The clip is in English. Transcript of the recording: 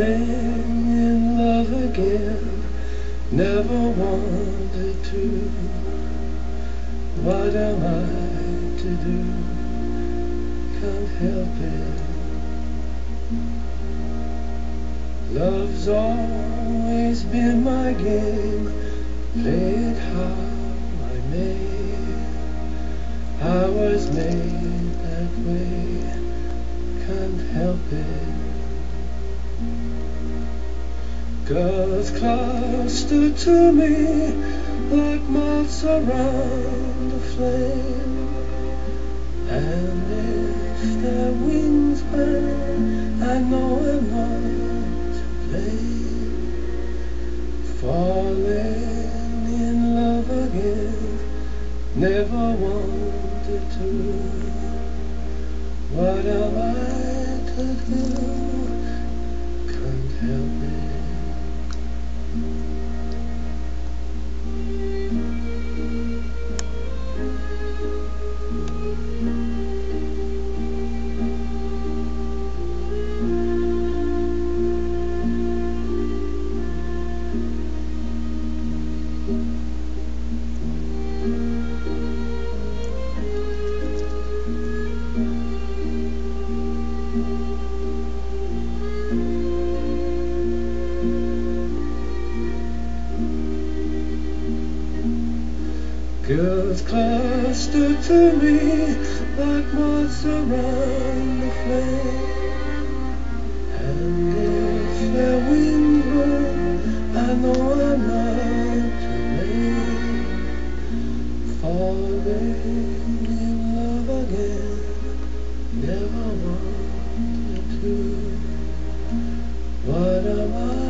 in love again. Never wanted to. What am I to do? Can't help it. Love's always been my game. Play it how I may I was made that way. Can't help it. Girls cluster to me like moths around a flame. And if their wings burn, I know I'm not to blame. Falling in love again, never wanted to. What am I Girls cluster to me like moths around the flame. And if the wind blows, I know I'm not to blame. Falling in love again, never wanted to. What am I?